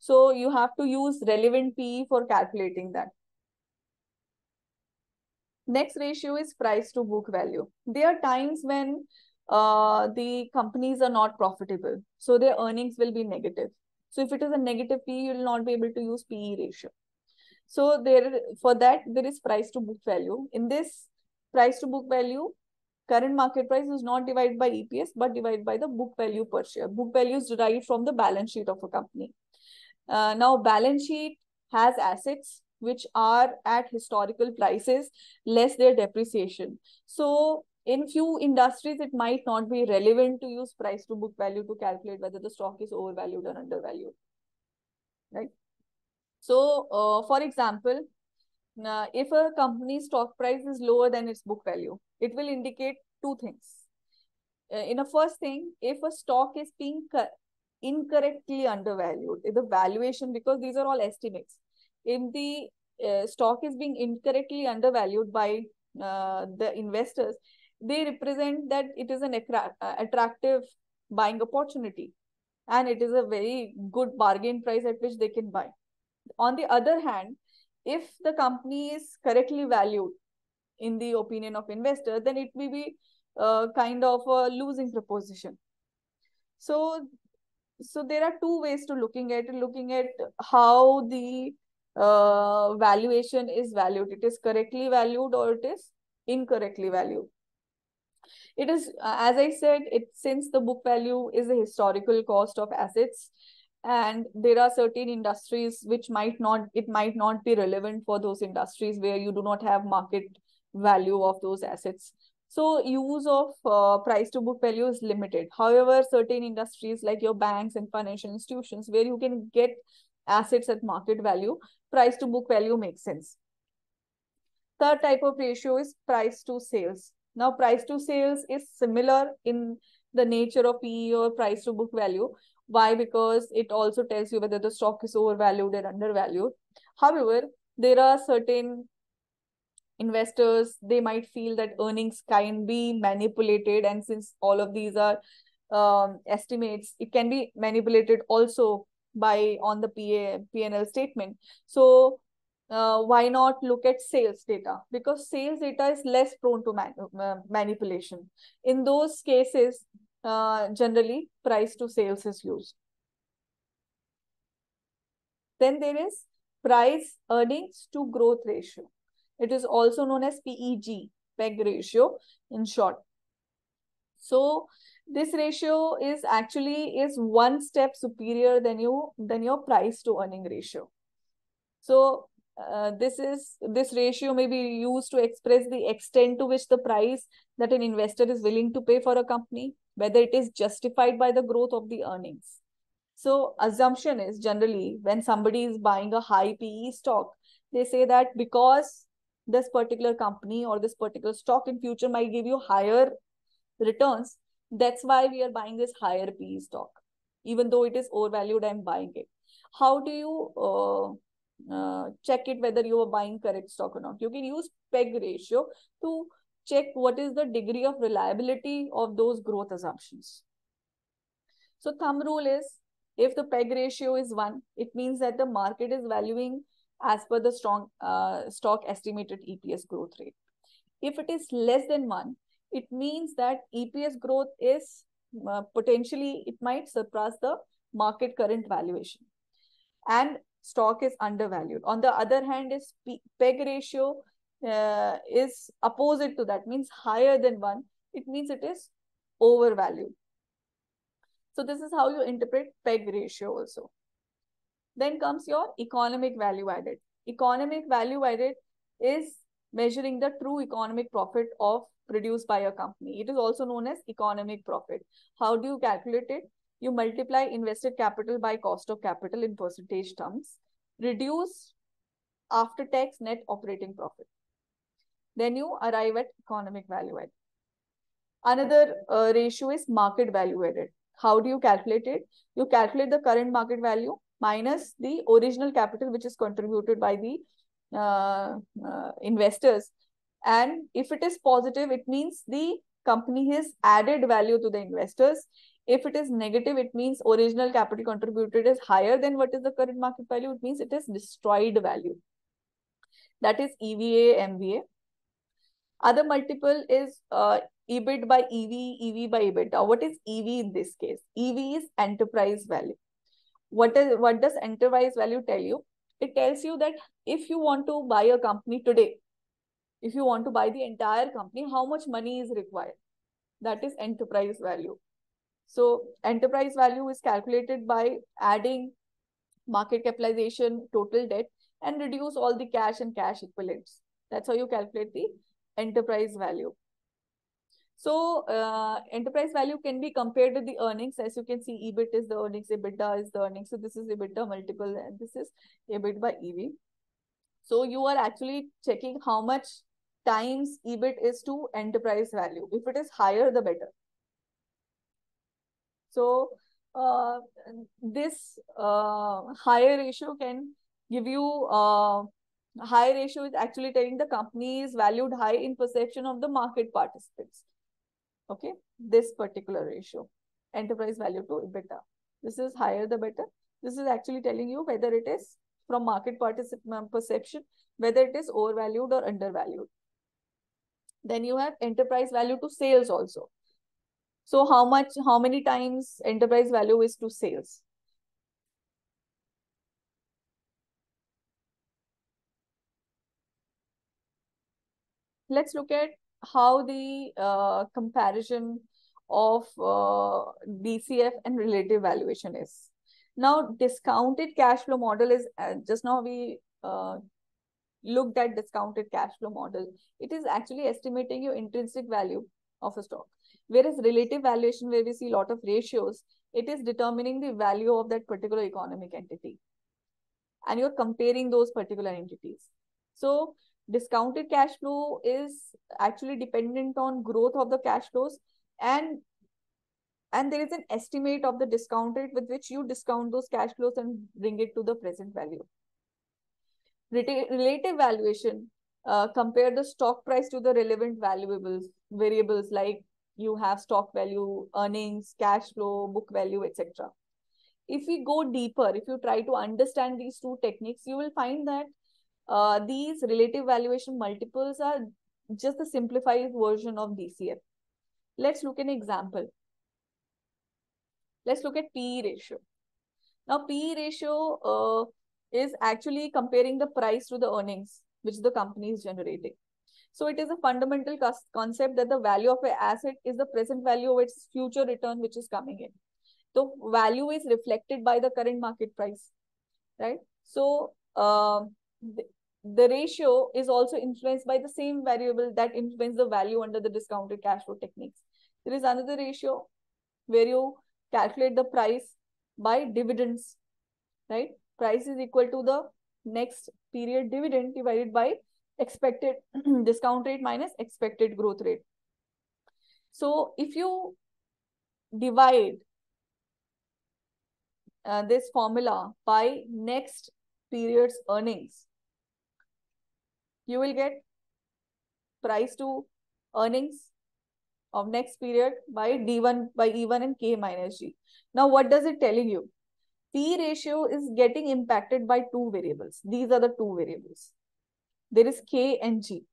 So you have to use relevant P for calculating that. Next ratio is price to book value. There are times when uh, the companies are not profitable. So their earnings will be negative. So if it is a negative P, you will not be able to use PE ratio. So there, for that, there is price to book value. In this price to book value, current market price is not divided by EPS, but divided by the book value per share. Book value is derived from the balance sheet of a company. Uh, now, balance sheet has assets which are at historical prices, less their depreciation. So in few industries, it might not be relevant to use price to book value to calculate whether the stock is overvalued or undervalued. Right? So, uh, for example, uh, if a company's stock price is lower than its book value, it will indicate two things. Uh, in a first thing, if a stock is being incorrectly undervalued, the valuation, because these are all estimates, if the uh, stock is being incorrectly undervalued by uh, the investors, they represent that it is an uh, attractive buying opportunity and it is a very good bargain price at which they can buy on the other hand, if the company is correctly valued in the opinion of investor, then it may be uh, kind of a losing proposition. So, so there are two ways to looking at it, looking at how the uh, valuation is valued. It is correctly valued or it is incorrectly valued. It is, uh, as I said, it since the book value is the historical cost of assets, and there are certain industries which might not it might not be relevant for those industries where you do not have market value of those assets. So use of uh, price to book value is limited. However certain industries like your banks and financial institutions where you can get assets at market value price to book value makes sense. Third type of ratio is price to sales. Now price to sales is similar in the nature of PE or price to book value why? Because it also tells you whether the stock is overvalued or undervalued. However, there are certain investors, they might feel that earnings can be manipulated. And since all of these are um, estimates, it can be manipulated also by on the PA, PNL statement. So uh, why not look at sales data? Because sales data is less prone to man uh, manipulation. In those cases, uh, generally price to sales is used. Then there is price earnings to growth ratio. It is also known as PEG, PEG ratio in short. So this ratio is actually is one step superior than you than your price to earning ratio. So uh, this is this ratio may be used to express the extent to which the price that an investor is willing to pay for a company whether it is justified by the growth of the earnings. So assumption is generally when somebody is buying a high PE stock, they say that because this particular company or this particular stock in future might give you higher returns, that's why we are buying this higher PE stock. Even though it is overvalued, I'm buying it. How do you uh, uh, check it whether you are buying correct stock or not. You can use PEG ratio to check what is the degree of reliability of those growth assumptions. So thumb rule is if the PEG ratio is 1, it means that the market is valuing as per the strong uh, stock estimated EPS growth rate. If it is less than 1, it means that EPS growth is uh, potentially, it might surpass the market current valuation. And stock is undervalued. On the other hand, is PEG ratio uh, is opposite to that, means higher than 1. It means it is overvalued. So this is how you interpret PEG ratio also. Then comes your economic value added. Economic value added is measuring the true economic profit of produced by a company. It is also known as economic profit. How do you calculate it? You multiply invested capital by cost of capital in percentage terms. Reduce after tax net operating profit. Then you arrive at economic value added. Another uh, ratio is market value added. How do you calculate it? You calculate the current market value minus the original capital which is contributed by the uh, uh, investors. And if it is positive, it means the company has added value to the investors. If it is negative, it means original capital contributed is higher than what is the current market value. It means it is destroyed value. That is EVA, MVA. Other multiple is uh, EBIT by EV, EV by EBITDA. What is EV in this case? EV is enterprise value. What is what does enterprise value tell you? It tells you that if you want to buy a company today, if you want to buy the entire company, how much money is required? That is enterprise value. So enterprise value is calculated by adding market capitalization, total debt, and reduce all the cash and cash equivalents. That's how you calculate the enterprise value. So uh, enterprise value can be compared with the earnings. As you can see, EBIT is the earnings, EBITDA is the earnings. So this is EBITDA multiple and this is EBIT by EV. So you are actually checking how much times EBIT is to enterprise value. If it is higher, the better. So uh, this uh, higher ratio can give you uh, high ratio is actually telling the company is valued high in perception of the market participants. Okay, this particular ratio, enterprise value to EBITDA. This is higher the better. This is actually telling you whether it is from market participant um, perception, whether it is overvalued or undervalued. Then you have enterprise value to sales also. So how much, how many times enterprise value is to sales? Let's look at how the uh, comparison of uh, DCF and relative valuation is. Now, discounted cash flow model is uh, just now we uh, looked at discounted cash flow model. It is actually estimating your intrinsic value of a stock. Whereas relative valuation, where we see a lot of ratios, it is determining the value of that particular economic entity. And you're comparing those particular entities. So discounted cash flow is actually dependent on growth of the cash flows. And and there is an estimate of the discount rate with which you discount those cash flows and bring it to the present value. Relative valuation uh, compare the stock price to the relevant valuables variables like you have stock value earnings cash flow book value etc if we go deeper if you try to understand these two techniques you will find that uh, these relative valuation multiples are just the simplified version of DCF. Let's look at an example. Let's look at PE ratio. Now, PE ratio uh, is actually comparing the price to the earnings which the company is generating. So it is a fundamental concept that the value of an asset is the present value of its future return which is coming in. So value is reflected by the current market price, right? So uh, the ratio is also influenced by the same variable that influence the value under the discounted cash flow techniques. There is another ratio where you calculate the price by dividends, right? Price is equal to the next period dividend divided by expected [CLEARS THROAT] discount rate minus expected growth rate. So if you divide uh, this formula by next period's earnings, you will get price to earnings of next period by D1 by E1 and K minus G. Now, what does it telling you? P ratio is getting impacted by two variables. These are the two variables. There is K and G.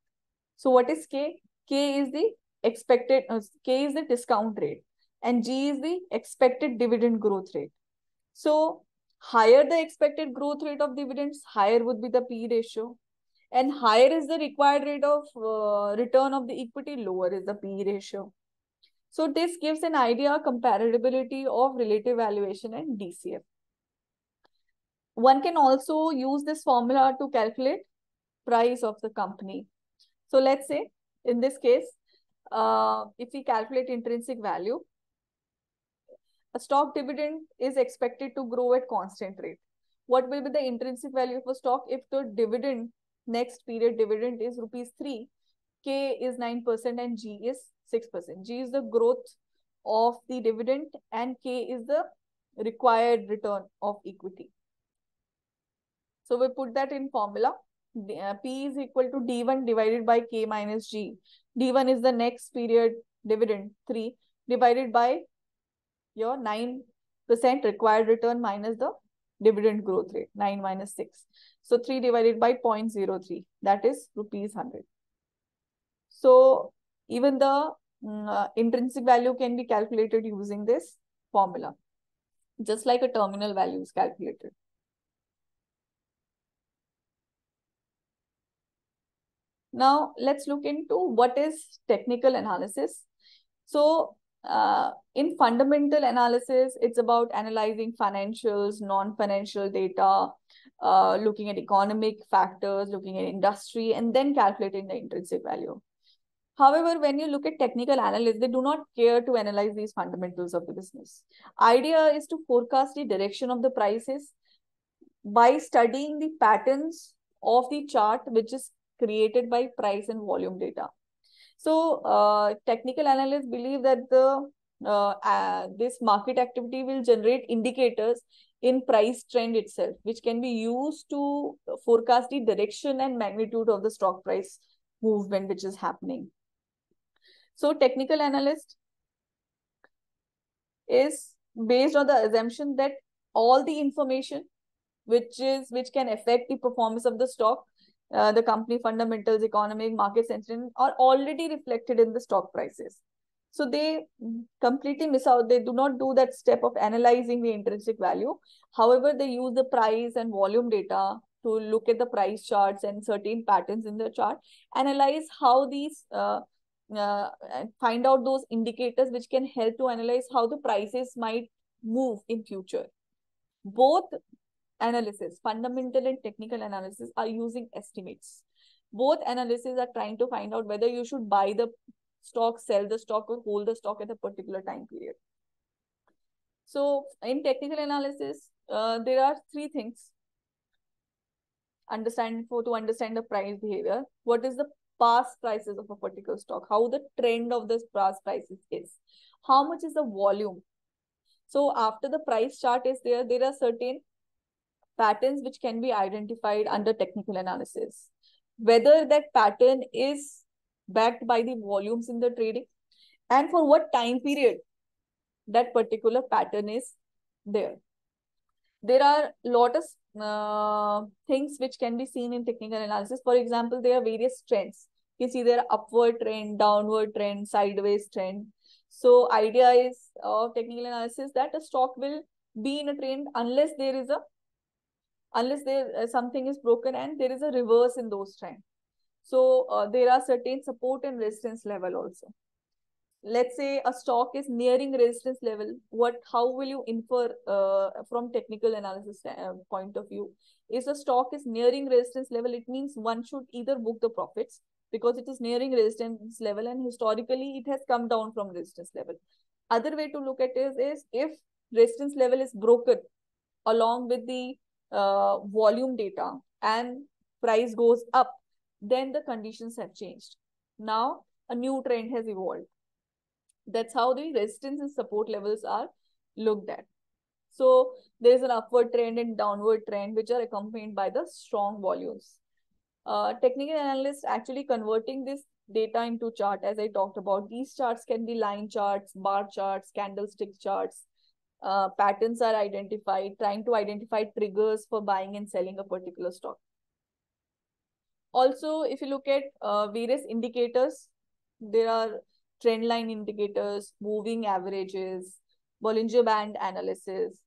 So what is K? K is the expected, uh, K is the discount rate and G is the expected dividend growth rate. So higher the expected growth rate of dividends, higher would be the P ratio. And higher is the required rate of uh, return of the equity, lower is the P ratio. So this gives an idea of comparability of relative valuation and DCF. One can also use this formula to calculate price of the company. So let's say in this case, uh, if we calculate intrinsic value, a stock dividend is expected to grow at constant rate. What will be the intrinsic value of a stock if the dividend, next period dividend is rupees 3, K is 9% and G is 6%. G is the growth of the dividend and K is the required return of equity. So we put that in formula. Uh, P is equal to D1 divided by K minus G. D1 is the next period dividend 3 divided by your 9% required return minus the dividend growth rate 9 minus 6. So 3 divided by 0.03 that is rupees 100. So even the mm, uh, intrinsic value can be calculated using this formula just like a terminal value is calculated. Now, let's look into what is technical analysis. So, uh, in fundamental analysis, it's about analyzing financials, non-financial data, uh, looking at economic factors, looking at industry, and then calculating the intrinsic value. However, when you look at technical analysts, they do not care to analyze these fundamentals of the business. Idea is to forecast the direction of the prices by studying the patterns of the chart, which is created by price and volume data. So uh, technical analysts believe that the uh, uh, this market activity will generate indicators in price trend itself, which can be used to forecast the direction and magnitude of the stock price movement which is happening. So technical analyst is based on the assumption that all the information which is which can affect the performance of the stock uh, the company fundamentals, economic, market sentiment are already reflected in the stock prices. So they completely miss out. They do not do that step of analyzing the intrinsic value. However, they use the price and volume data to look at the price charts and certain patterns in the chart, analyze how these, uh, uh, find out those indicators which can help to analyze how the prices might move in future. Both analysis, fundamental and technical analysis are using estimates. Both analysis are trying to find out whether you should buy the stock, sell the stock or hold the stock at a particular time period. So in technical analysis, uh, there are three things. Understand for to understand the price behavior. What is the past prices of a particular stock? How the trend of this past prices is? How much is the volume? So after the price chart is there, there are certain patterns which can be identified under technical analysis. Whether that pattern is backed by the volumes in the trading and for what time period that particular pattern is there. There are lot of uh, things which can be seen in technical analysis. For example, there are various trends. You see there are upward trend, downward trend, sideways trend. So idea is of technical analysis that a stock will be in a trend unless there is a unless there uh, something is broken and there is a reverse in those trends. So uh, there are certain support and resistance level also. Let's say a stock is nearing resistance level. What? How will you infer uh, from technical analysis uh, point of view? If a stock is nearing resistance level, it means one should either book the profits because it is nearing resistance level and historically it has come down from resistance level. Other way to look at it is, is if resistance level is broken along with the uh, volume data and price goes up, then the conditions have changed. Now a new trend has evolved. That's how the resistance and support levels are looked at. So there is an upward trend and downward trend, which are accompanied by the strong volumes. Uh, technical analysts actually converting this data into chart, as I talked about. These charts can be line charts, bar charts, candlestick charts. Uh, patterns are identified, trying to identify triggers for buying and selling a particular stock. Also, if you look at uh, various indicators, there are trend line indicators, moving averages, Bollinger Band analysis.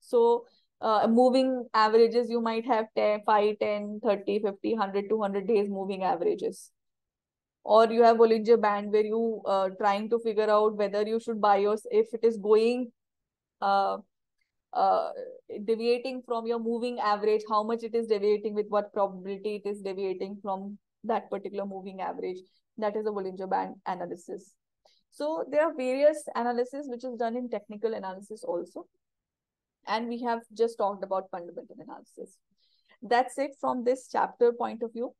So uh, moving averages, you might have 10, 5, 10, 30, 50, 100, 200 days moving averages. Or you have Bollinger Band where you uh, trying to figure out whether you should buy or if it is going uh, uh, deviating from your moving average, how much it is deviating with what probability it is deviating from that particular moving average. That is a Bollinger Band analysis. So there are various analysis which is done in technical analysis also. And we have just talked about fundamental analysis. That's it from this chapter point of view.